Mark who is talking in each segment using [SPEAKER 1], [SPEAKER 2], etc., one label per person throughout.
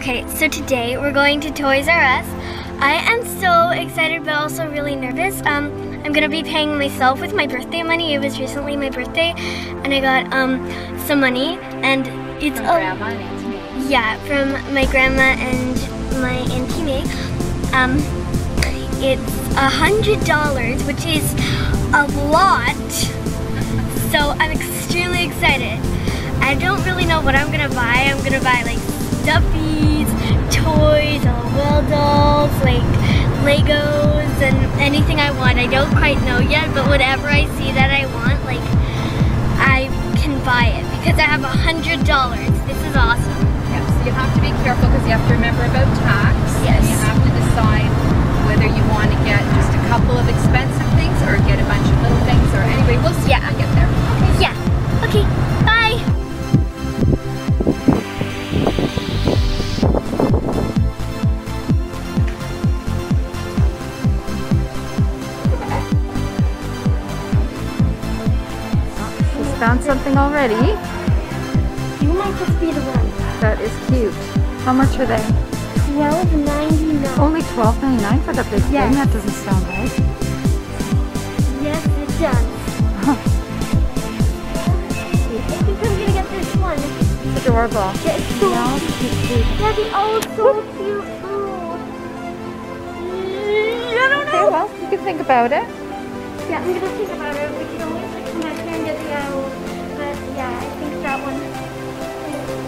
[SPEAKER 1] Okay, so today we're going to Toys R Us. I am so excited but also really nervous. Um, I'm gonna be paying myself with my birthday money. It was recently my birthday and I got um, some money and it's
[SPEAKER 2] From
[SPEAKER 1] a,
[SPEAKER 2] Grandma and Auntie
[SPEAKER 1] yeah, from my grandma and my Auntie May. Um, it's a hundred dollars, which is a lot. So I'm extremely excited. I don't really know what I'm gonna buy. I'm gonna buy like stuffies, toys, LOL dolls, like Legos, and anything I want. I don't quite know yet, but whatever I see that I want, like I can buy it because I have a hundred dollars. This is awesome.
[SPEAKER 2] Yeah, so you have to be careful because you have to remember about tax.
[SPEAKER 1] Yes.
[SPEAKER 2] And you have to decide whether you want to get just a couple of expensive things or get a bunch of little things or anyway, we'll see
[SPEAKER 1] Yeah.
[SPEAKER 2] get there. Okay.
[SPEAKER 1] Yeah. Okay. Bye.
[SPEAKER 3] Found something already.
[SPEAKER 1] You might just be the one.
[SPEAKER 3] That is cute. How much are they?
[SPEAKER 1] Twelve ninety nine.
[SPEAKER 3] Only $12.99 for the big
[SPEAKER 1] Yes.
[SPEAKER 3] thing? That doesn't sound right.
[SPEAKER 1] Yes, it does. I think I'm gonna get this one.
[SPEAKER 3] It's adorable.
[SPEAKER 1] Yeah, it's so
[SPEAKER 3] Yeah, it's cute.
[SPEAKER 1] Daddy, oh, it's so cute. Oh. I don't know.
[SPEAKER 3] Okay, well, you can think about it.
[SPEAKER 1] Yeah, I'm gonna think about it.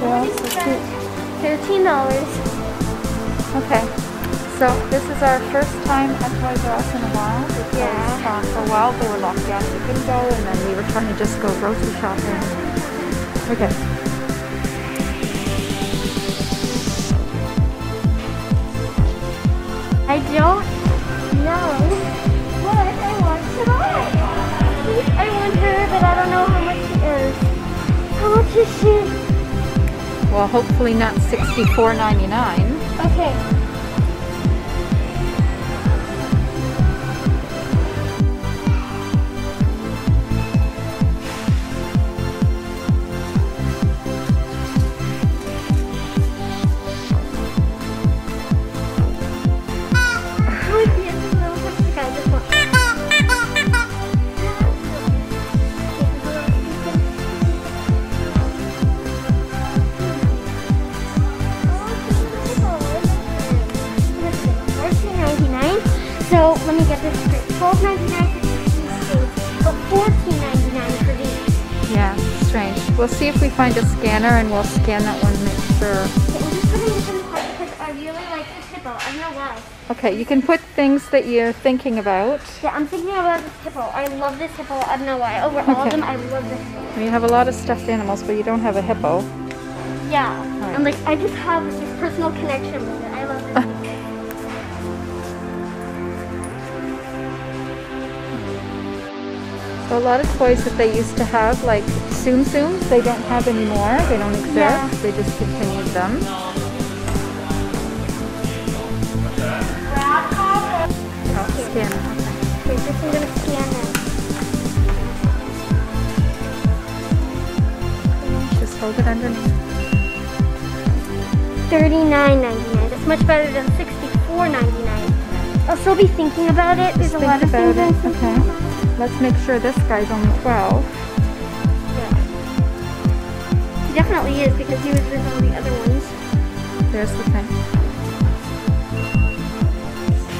[SPEAKER 1] Yeah, What is
[SPEAKER 3] so cute.
[SPEAKER 1] Thirteen dollars.
[SPEAKER 3] Okay. So this is our first time at Toys R Us in a while because
[SPEAKER 1] Yeah.
[SPEAKER 3] uh, for a while they were locked down. We couldn't go, and then we were trying to just go grocery shopping. Okay.
[SPEAKER 1] I don't know what I want to buy. I want her, but I don't know how much she is. How much is she?
[SPEAKER 3] Well, hopefully not sixty-four ninety-nine.
[SPEAKER 1] Okay.
[SPEAKER 3] We'll see if we find a scanner and we'll scan that one and make sure.
[SPEAKER 1] Okay, I'm just putting this in the cart because I really like this hippo. I don't know why.
[SPEAKER 3] Okay, you can put things that you're thinking about.
[SPEAKER 1] Yeah, I'm thinking about this hippo. I love this hippo. I don't know why. Over all of them, I love this hippo.
[SPEAKER 3] You have a lot of stuffed animals, but you don't have a hippo.
[SPEAKER 1] Yeah.
[SPEAKER 3] Right.
[SPEAKER 1] And like, I just have this personal connection with it. I love it.
[SPEAKER 3] a lot of toys that they used to have, like Tsum Tsums, they don't have anymore. They don't exist.
[SPEAKER 1] Yeah.
[SPEAKER 3] They discontinued them. Oh, scan.
[SPEAKER 1] Okay, just I'm gonna scan it.
[SPEAKER 3] Okay. Just hold it underneath.
[SPEAKER 1] Thirty-nine ninety-nine. That's much better than sixty-four ninety-nine. I'll still be thinking about it. There's
[SPEAKER 3] Just
[SPEAKER 1] a lot of things
[SPEAKER 3] it.
[SPEAKER 1] I'm thinking
[SPEAKER 3] Okay.
[SPEAKER 1] about.
[SPEAKER 3] Let's make sure this guy's only 12.
[SPEAKER 1] Yeah. He definitely is because he was with all the other ones.
[SPEAKER 3] There's the thing.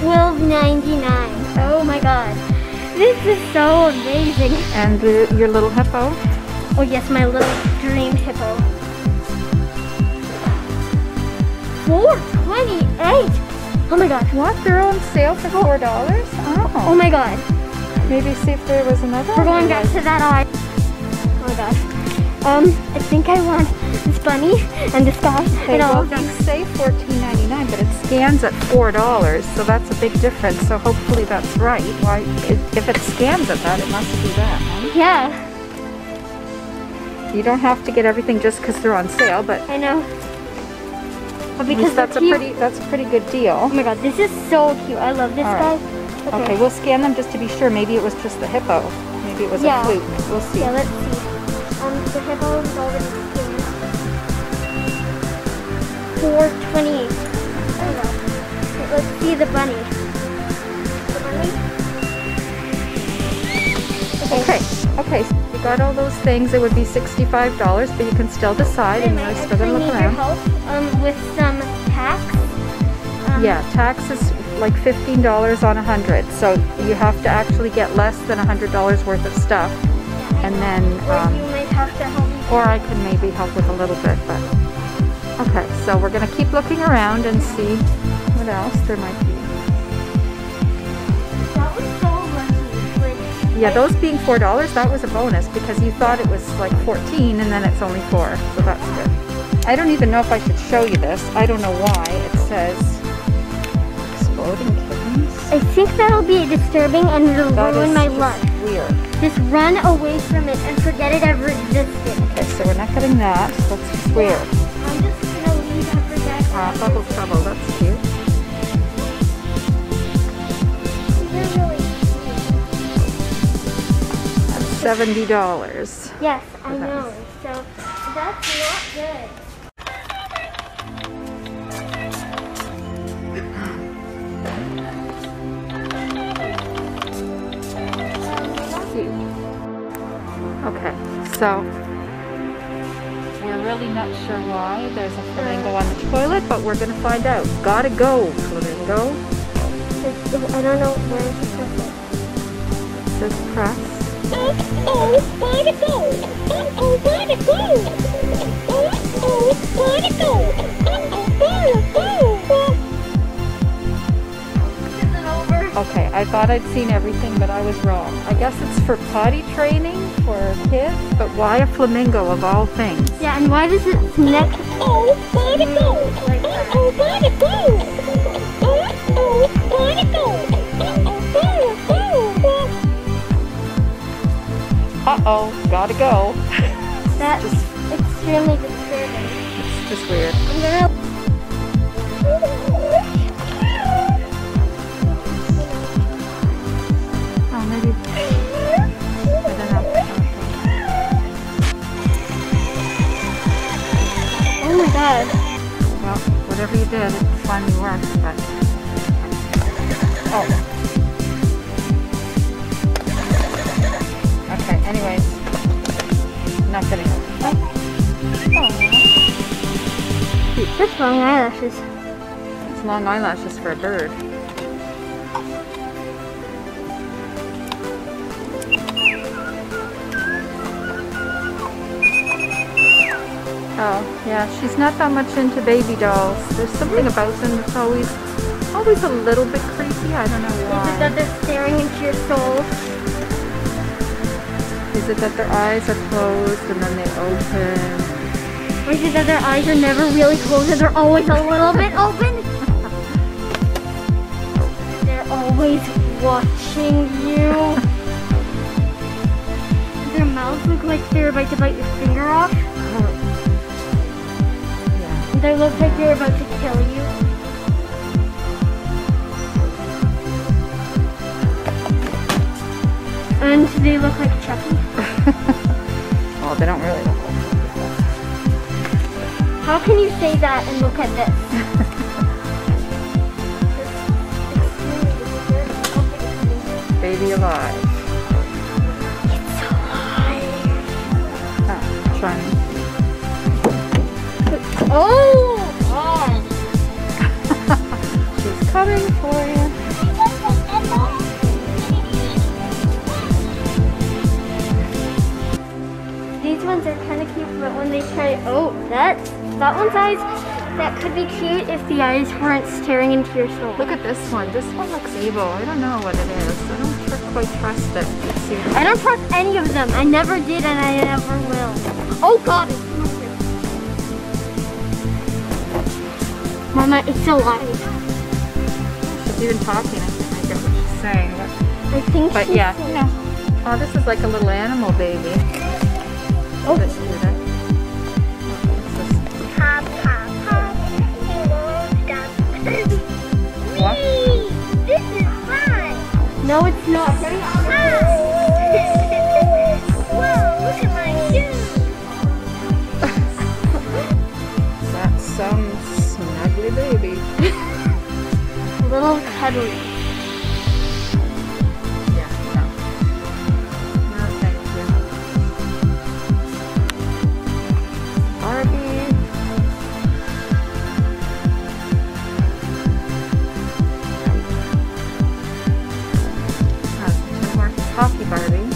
[SPEAKER 1] Twelve ninety-nine. Oh my god. This is so amazing.
[SPEAKER 3] And the, your little hippo.
[SPEAKER 1] Oh yes, my little dream hippo. Four twenty-eight. Oh my god.
[SPEAKER 3] What? They're on sale for $4?
[SPEAKER 1] Oh
[SPEAKER 3] Oh.
[SPEAKER 1] my god.
[SPEAKER 3] Maybe see if there was another
[SPEAKER 1] We're going back to that eye. Oh my gosh. Um, I think I want this bunny and this guy
[SPEAKER 3] Okay,
[SPEAKER 1] and all
[SPEAKER 3] well, you say $14.99, but it scans at $4, so that's a big difference. So hopefully that's right. Why, if it scans at that, it must be that. huh?
[SPEAKER 1] Yeah,
[SPEAKER 3] You don't have to get everything just because they're on sale, but
[SPEAKER 1] I know. But because
[SPEAKER 3] that's a pretty that's a pretty good deal.
[SPEAKER 1] Oh my god, this is so cute. I love this
[SPEAKER 3] All
[SPEAKER 1] guy.
[SPEAKER 3] right. Okay, we'll scan them just to be sure. Maybe it was just the hippo. Maybe it was
[SPEAKER 1] Yeah.
[SPEAKER 3] a fluke. We'll see.
[SPEAKER 1] Yeah, let's see. Um, the hippo is already scanned. four twenty-eight. There we go. Okay, let's see the bunny. The bunny.
[SPEAKER 3] Okay, okay, so you got all those things, it would be sixty-five dollars, but you can still decide and still look around.
[SPEAKER 1] help um, with some tax. Um,
[SPEAKER 3] Yeah, tax is like fifteen dollars on a hundred, so you have to actually get less than a hundred dollars worth of stuff. And then,
[SPEAKER 1] Or
[SPEAKER 3] um,
[SPEAKER 1] you might have to help me.
[SPEAKER 3] or I can maybe help with a little bit, but, okay, so we're gonna keep looking around and see what else there might be.
[SPEAKER 1] That was so lucky. Like,
[SPEAKER 3] Yeah, those being four dollars, that was a bonus because you thought it was like fourteen and then it's only four, so that's good. I don't even know if I should show you this. I don't know why. It says exploding kittens.
[SPEAKER 1] I think that'll be disturbing and it'll
[SPEAKER 3] That
[SPEAKER 1] ruin my lunch.
[SPEAKER 3] weird.
[SPEAKER 1] Just run away from it and forget it ever existed.
[SPEAKER 3] Okay, so we're not getting that. That's just weird.
[SPEAKER 1] I'm just gonna leave and forget.
[SPEAKER 3] Uh, bubble trouble, that's cute.
[SPEAKER 1] Really cute.
[SPEAKER 3] That's seventy dollars.
[SPEAKER 1] Yes, I know. So that's not good.
[SPEAKER 3] Okay, so we're really not sure why there's a flamingo on the toilet, but we're gonna find out. Gotta go, flamingo.
[SPEAKER 1] I don't know where to put it.
[SPEAKER 3] It says press.
[SPEAKER 1] Oh, oh, gotta go. Oh, oh, gotta go. Oh, oh, gotta go. Oh, oh, gotta go. Is it over?
[SPEAKER 3] Okay, I thought I'd seen everything, but I was wrong. I guess it's for potty training for kids, but why a flamingo of all things?
[SPEAKER 1] Yeah, and why does its neck? Oh, gotta go. Oh, gotta go. Oh, gotta go. Gotta go.
[SPEAKER 3] Uh-oh, gotta go.
[SPEAKER 1] That's extremely disturbing.
[SPEAKER 3] it's just weird. Oh
[SPEAKER 1] god.
[SPEAKER 3] Well, whatever you did, it finally worked, but... Oh. Okay, anyways. Not gonna
[SPEAKER 1] Such oh. long eyelashes.
[SPEAKER 3] It's long eyelashes for a bird. Oh, yeah, she's not that much into baby dolls. There's something about them that's always, always a little bit creepy. I don't know why.
[SPEAKER 1] Is it that they're staring into your soul?
[SPEAKER 3] Is it that their eyes are closed and then they open?
[SPEAKER 1] Or is it that their eyes are never really closed and they're always a little bit open? They're always watching you. Does Their mouths look like they're about to bite your finger off. They look like they're about to kill you. And they look like Chucky.
[SPEAKER 3] Oh, they don't really look like Chucky.
[SPEAKER 1] How can you say that and look at this?
[SPEAKER 3] baby alive.
[SPEAKER 1] It's alive.
[SPEAKER 3] Ah, trying.
[SPEAKER 1] Oh! oh.
[SPEAKER 3] She's coming for you.
[SPEAKER 1] These ones are kind of cute, but when they try, oh, that that one's eyes, that could be cute if the eyes weren't staring into your soul.
[SPEAKER 3] Look at this one. This one looks evil. I don't know what it is. I don't tr- quite trust it.
[SPEAKER 1] I don't trust any of them. I never did, and I never will. Oh God! It's moving. Mama, it's alive.
[SPEAKER 3] She's even talking. I think I get what she's saying. But,
[SPEAKER 1] I think.
[SPEAKER 3] but
[SPEAKER 1] she's-
[SPEAKER 3] yeah, you know. Oh, this is like a little animal baby.
[SPEAKER 1] Oh.
[SPEAKER 3] This.
[SPEAKER 1] It.
[SPEAKER 3] What?
[SPEAKER 1] Is fun. No, it's not. Little cuddly.
[SPEAKER 3] Yeah, no. No, thank you. Barbie. Tim Hortons Hockey Barbie.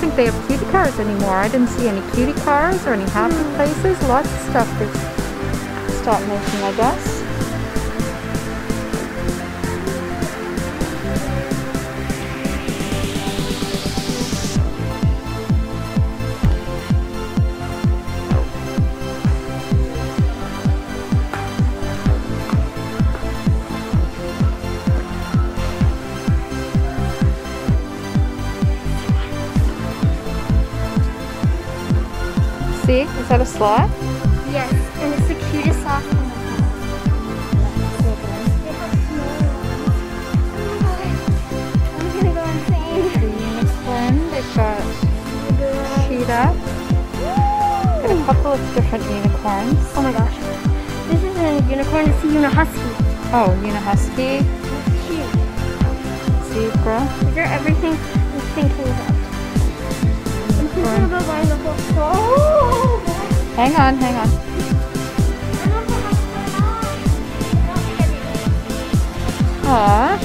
[SPEAKER 3] Think they have cutie cars anymore. I didn't see any cutie cars or any happy hmm. places. Lots of stuff they've stopped making, I guess. That a slot?
[SPEAKER 1] Yes, and it's the cutest soft one. I'm gonna go insane.
[SPEAKER 3] The unicorn. They've got cheetah. Got a couple of different unicorns.
[SPEAKER 1] Oh my gosh. This isn't a unicorn, it's a unihusky.
[SPEAKER 3] Oh, unihusky,
[SPEAKER 1] Cute.
[SPEAKER 3] zebra.
[SPEAKER 1] These are everything I'm thinking about. I'm thinking about buying the whole. Oh!
[SPEAKER 3] Hang on, hang on.
[SPEAKER 1] I don't know how to put it on. I don't think I do.
[SPEAKER 3] Aw.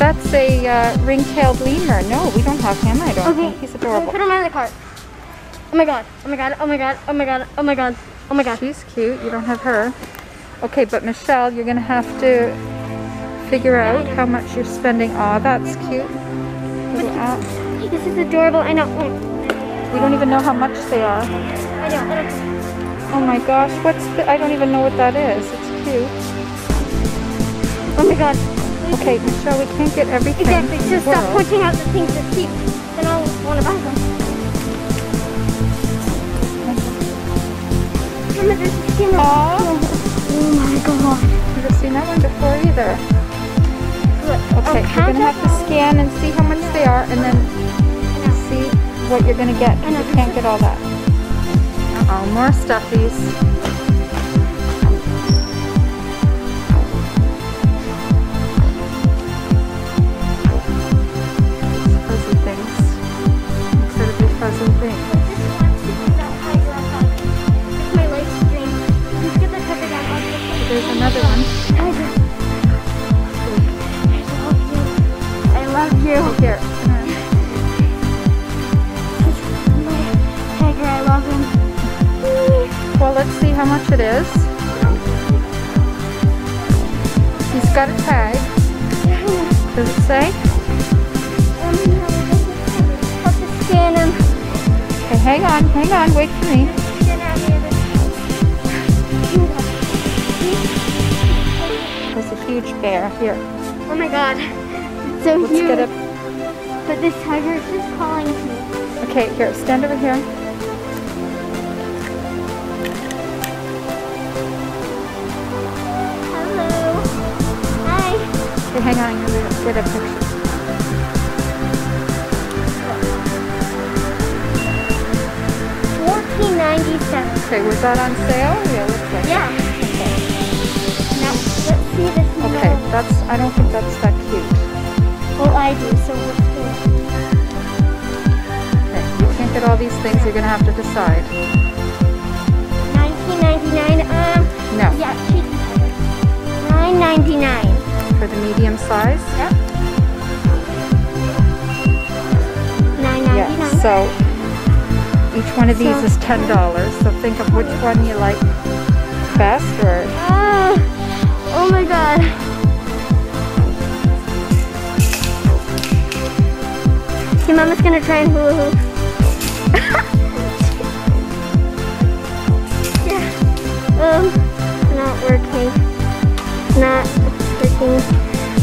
[SPEAKER 3] That's a uh, ring-tailed lemur. No, we don't have him, I don't
[SPEAKER 1] Okay.
[SPEAKER 3] think. He's adorable.
[SPEAKER 1] Put him on the cart. Oh my god. Oh my god. Oh my god. Oh my god. Oh my god. Oh my god.
[SPEAKER 3] She's cute. You don't have her. Okay, but Michelle, you're going to have to figure out how much you're spending. Aw, that's cute.
[SPEAKER 1] This is adorable. I know.
[SPEAKER 3] We don't even know how much they are.
[SPEAKER 1] I know. I know.
[SPEAKER 3] Oh my gosh, what's the, I don't even know what that is. It's cute.
[SPEAKER 1] Oh my god.
[SPEAKER 3] Okay, Michelle, we can't get everything.
[SPEAKER 1] Exactly.
[SPEAKER 3] the
[SPEAKER 1] stop pointing out the things that cheap. Then I'll want to buy them. Remember, there's a skin. Oh my god.
[SPEAKER 3] Never seen that one before either.
[SPEAKER 1] Look.
[SPEAKER 3] Okay, oh,
[SPEAKER 1] I'll
[SPEAKER 3] you're gonna have to scan and see how much they are, and then what you're gonna get.
[SPEAKER 1] know.
[SPEAKER 3] You can't get all that. Oh, more stuffies. Fuzzy things. Incredibly fuzzy things.
[SPEAKER 1] It's my life stream. Just get the cover down. I'll just
[SPEAKER 3] There's another one.
[SPEAKER 1] Tiger. I love you.
[SPEAKER 3] Here. Well, let's see how much it is. He's got a tag. Does it say?
[SPEAKER 1] I'll scan him.
[SPEAKER 3] Okay, hang on, hang on, wait for me.
[SPEAKER 1] Scan out the other.
[SPEAKER 3] There's a huge bear. Here,
[SPEAKER 1] Oh my god. It's so
[SPEAKER 3] let's
[SPEAKER 1] huge. But this tiger is just calling to me.
[SPEAKER 3] Okay, here, stand over here.
[SPEAKER 1] Hello. Hi.
[SPEAKER 3] Okay, hang on, I'm gonna get a picture.
[SPEAKER 1] Fourteen ninety seven.
[SPEAKER 3] Okay, was that on sale? Yeah, looks like.
[SPEAKER 1] Yeah.
[SPEAKER 3] Okay.
[SPEAKER 1] Now let's see this.
[SPEAKER 3] Okay,
[SPEAKER 1] little-
[SPEAKER 3] that's. I don't think that's that cute.
[SPEAKER 1] Well, I do. So let's it.
[SPEAKER 3] Okay, you can't get all these things. You're gonna have to decide.
[SPEAKER 1] Nineteen ninety nine. Um.
[SPEAKER 3] No,
[SPEAKER 1] Yeah. Ninety nine.
[SPEAKER 3] for the medium size.
[SPEAKER 1] Yep. Nine ninety
[SPEAKER 3] Yeah. So each one of these
[SPEAKER 1] So-
[SPEAKER 3] is ten dollars. So think of which one you like best, or
[SPEAKER 1] Ah, oh my god. Okay, Mama's gonna try and hula hoop. Um, not working. Not working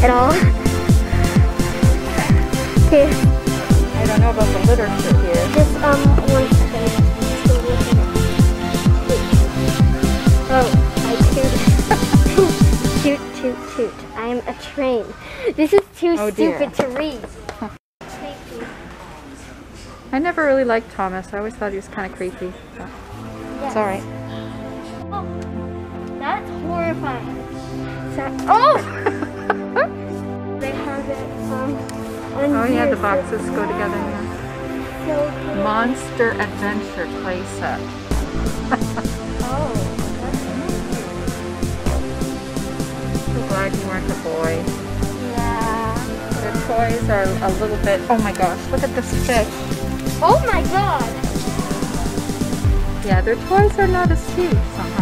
[SPEAKER 1] at all. Okay,
[SPEAKER 3] I don't know about the literature here.
[SPEAKER 1] just um one second. Oh, I toot. toot, toot, toot. I am a train. This is too
[SPEAKER 3] Oh,
[SPEAKER 1] stupid to read.
[SPEAKER 3] I never really liked Thomas. I always thought he was kind of creepy. but It's all right.
[SPEAKER 1] Oh, that's horrifying. So, oh! they have it um,
[SPEAKER 3] Oh yeah, the boxes go together. Yeah.
[SPEAKER 1] So, cool.
[SPEAKER 3] Monster Adventure playset.
[SPEAKER 1] Oh,
[SPEAKER 3] So glad you weren't a boy.
[SPEAKER 1] yeah.
[SPEAKER 3] Their toys are a little bit. Oh my gosh! Look at this fish.
[SPEAKER 1] Oh my god!
[SPEAKER 3] Yeah, their toys are not as cute somehow.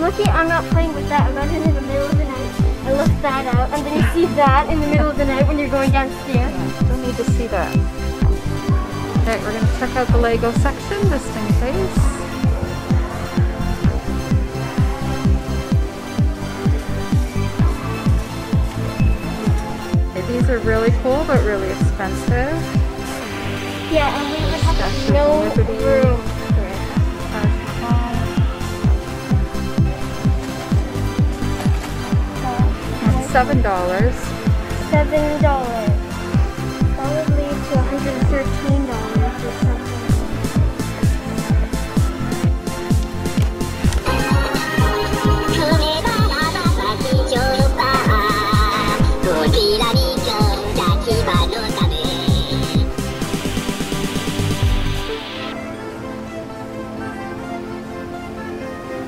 [SPEAKER 1] Lucky I'm not playing with that. Imagine in the middle of the night, I lift that out, and then you see that in the middle of the night when you're going downstairs.
[SPEAKER 3] Yeah, don't need to see that. Okay, we're gonna check out the Lego section just in case. Okay, these are really cool, but really expensive.
[SPEAKER 1] Yeah, and we would have no room
[SPEAKER 3] seven dollars.
[SPEAKER 1] Seven dollars. That would lead to
[SPEAKER 4] one hundred thirteen dollars or something.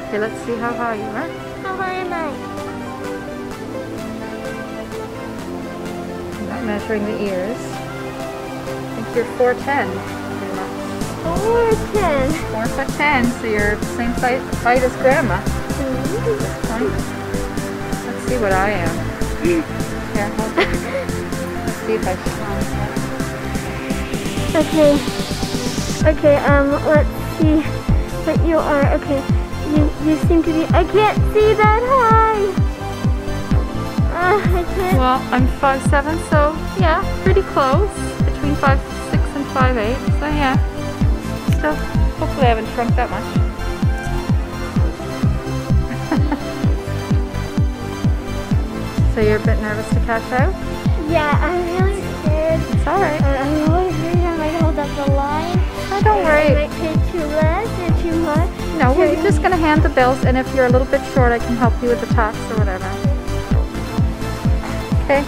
[SPEAKER 3] Okay, let's see how high you are. Measuring the ears. I think you're 4'10. pretty much.
[SPEAKER 1] Four ten.
[SPEAKER 3] Four foot ten, so you're the same height, height as grandma. Right? Let's see what I am. Here, hold on. Let's see if I show.
[SPEAKER 1] Okay. Okay, um, let's see what you are. Okay. You you seem to be I can't see that high. Uh,
[SPEAKER 3] Well, I'm five seven, so yeah, pretty close. Between five six and five eight. So yeah. So hopefully I haven't shrunk that much. so you're a bit nervous to catch out?
[SPEAKER 1] Yeah, I'm really scared.
[SPEAKER 3] It's alright.
[SPEAKER 1] I'm always worried I might hold up the line.
[SPEAKER 3] Oh, don't
[SPEAKER 1] I
[SPEAKER 3] worry.
[SPEAKER 1] might pay too less or too much.
[SPEAKER 3] No, we're just gonna hand the bills, and if you're a little bit short, I can help you with the tax or whatever. Okay.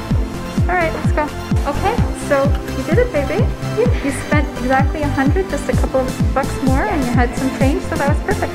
[SPEAKER 3] All right, let's go. Okay, so you did it, baby. You spent exactly a hundred, just a couple of bucks more, and you had some change, so that was perfect.